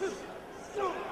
哼，笑话。